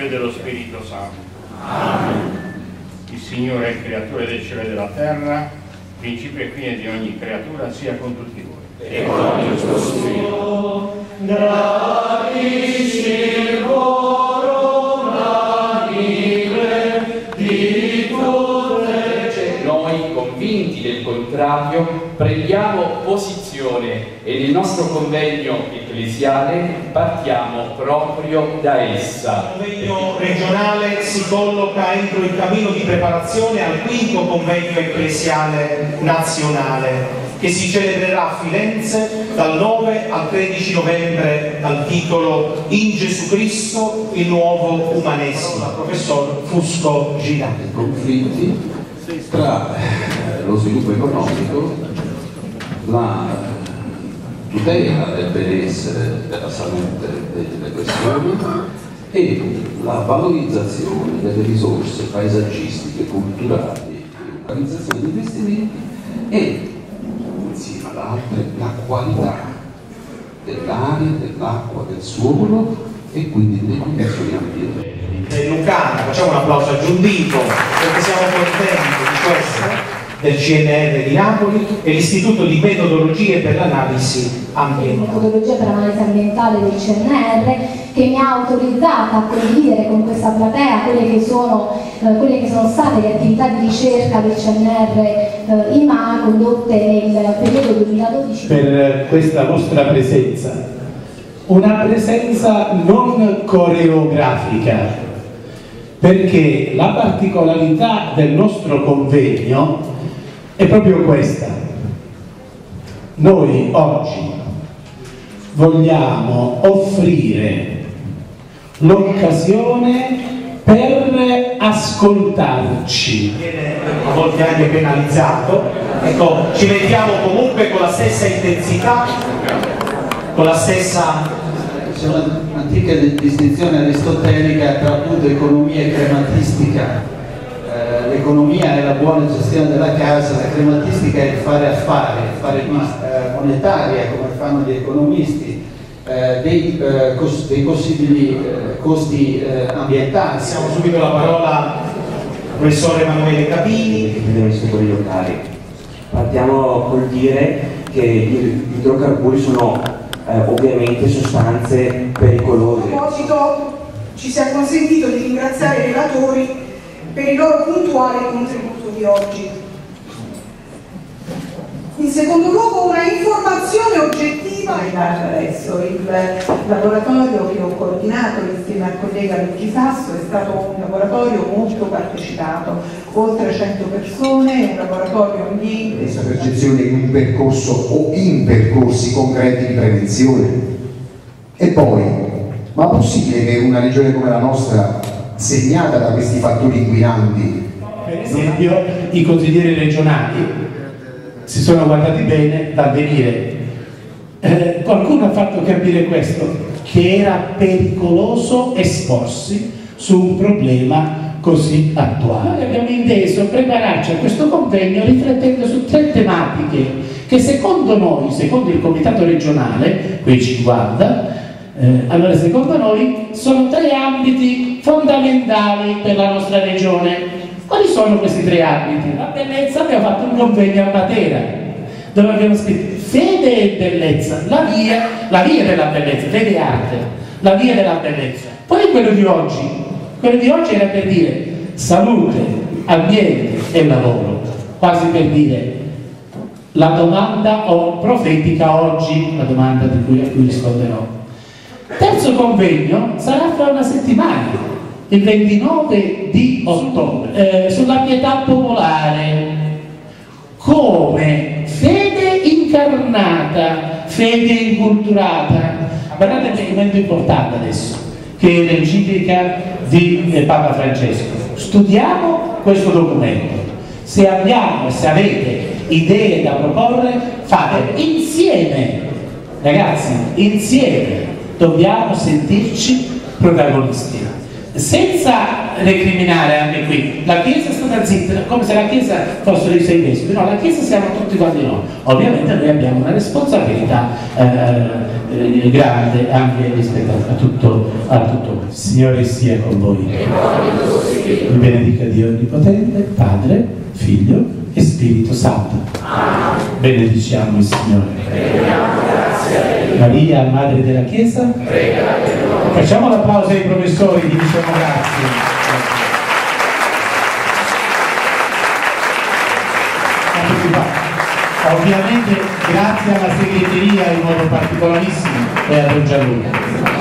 Figlio e dello Spirito Santo. Amen. Il Signore è il creatore del cielo e della terra, principio e fine di ogni creatura, sia con tutti voi. E con il tuo spirito. Prendiamo posizione e nel nostro convegno ecclesiale partiamo proprio da essa. Il convegno regionale si colloca entro il cammino di preparazione al quinto convegno ecclesiale nazionale che si celebrerà a Firenze dal 9 al 13 novembre dal titolo In Gesù Cristo il nuovo umanesimo, professor Fusco Girani. Conflitti tra lo sviluppo economico, la tutela del benessere della salute delle persone e la valorizzazione delle risorse paesaggistiche, culturali, l'organizzazione di investimenti e insieme ad altre la qualità dell'aria, dell'acqua, del suolo e quindi delle condizioni ambientali. Lucana, facciamo un applauso aggiuntivo perché siamo contenti di questo del CNR di Napoli e l'Istituto di Metodologie per l'Analisi Ambientale. Metodologia per l'analisi ambientale del CNR che mi ha autorizzata a condividere con questa platea quelle che sono, eh, quelle che sono state le attività di ricerca del CNR eh, IMA condotte nel periodo 2012. Per questa vostra presenza, una presenza non coreografica, perché la particolarità del nostro convegno è proprio questa. Noi oggi vogliamo offrire l'occasione per ascoltarci. Viene a volte anche penalizzato, ecco, ci mettiamo comunque con la stessa intensità, con la stessa c'è un'antica distinzione aristotelica tra appunto economia e crematistica. L'economia è la buona gestione della casa, la crematistica è il fare affari, il fare eh, monetaria come fanno gli economisti, eh, dei, eh, cos dei, possibili eh, costi ambientali. Passiamo subito la parola al professore Emanuele Capini. locali. Partiamo col dire che gli idrocarburi sono eh, ovviamente sostanze pericolose. A proposito ci sia consentito di ringraziare i relatori per il loro puntuale contributo di oggi. In secondo luogo una informazione oggettiva. Adesso il laboratorio che ho coordinato insieme al collega Luigi Sasso è stato un laboratorio molto partecipato, oltre 100 persone, un laboratorio ambiente. Questa percezione di un percorso o in percorsi concreti di prevenzione. E poi, ma è possibile che una regione come la nostra, segnata da questi fattori inquinanti, per esempio i consiglieri regionali si sono guardati bene dal venire. Eh, qualcuno ha fatto capire questo, che era pericoloso esporsi su un problema così attuale. Noi abbiamo inteso prepararci a questo convegno riflettendo su tre tematiche che secondo noi, secondo il comitato regionale, quei 50, eh, allora secondo noi sono tre ambiti fondamentali per la nostra regione quali sono questi tre ambiti? La bellezza, abbiamo fatto un convegno a Matera, dove abbiamo scritto fede e bellezza, la via, la via della bellezza, fede e arte, la via della bellezza. Poi quello di oggi, quello di oggi era per dire salute, ambiente e lavoro, quasi per dire la domanda profetica oggi, la domanda cui, a cui risponderò. Terzo convegno sarà fra una settimana, il 29 di ottobre, eh, sulla pietà popolare, come? Fede incarnata, fede inculturata. Guardate che momento importante adesso, che è l'enciclica di eh, Papa Francesco. Studiamo questo documento. Se abbiamo se avete idee da proporre, fate insieme, ragazzi, insieme. Dobbiamo sentirci protagonisti senza recriminare anche qui, la Chiesa è stata zitta, come se la Chiesa fossero i sei vescovi, no, la Chiesa siamo tutti quanti noi. Ovviamente noi abbiamo una responsabilità eh, eh, grande anche rispetto a tutto, a tutto. Signore sia con voi. Vi benedica Dio Onnipotente, Padre, Figlio e Spirito Santo. Benediciamo il Signore. Maria, Madre della Chiesa. Facciamo l'applauso ai professori, gli diciamo grazie. Ovviamente grazie alla segreteria in modo particolarissimo e a Don Gianluca.